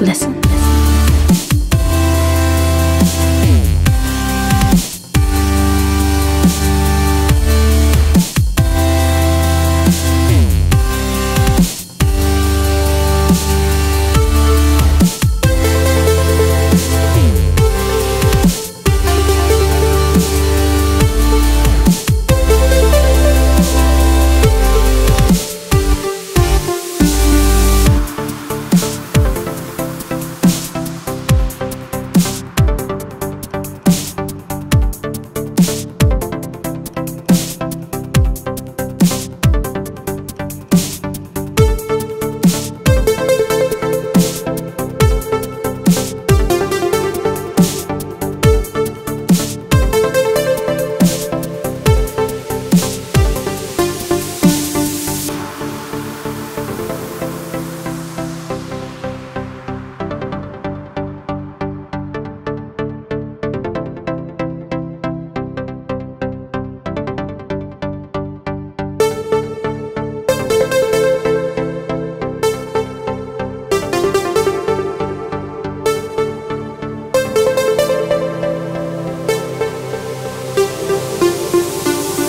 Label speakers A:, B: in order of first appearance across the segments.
A: Listen.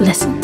A: Listen.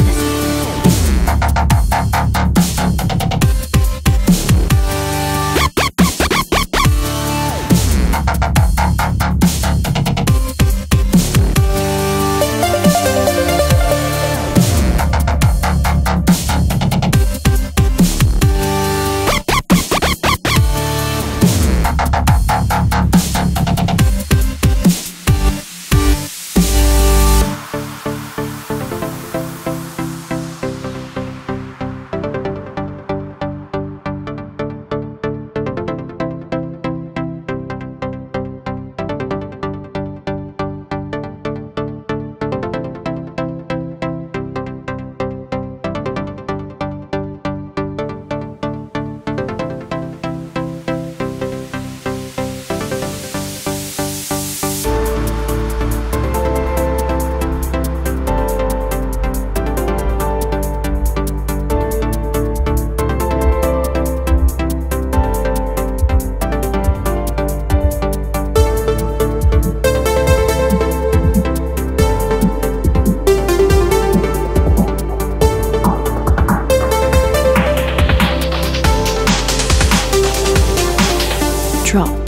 A: control。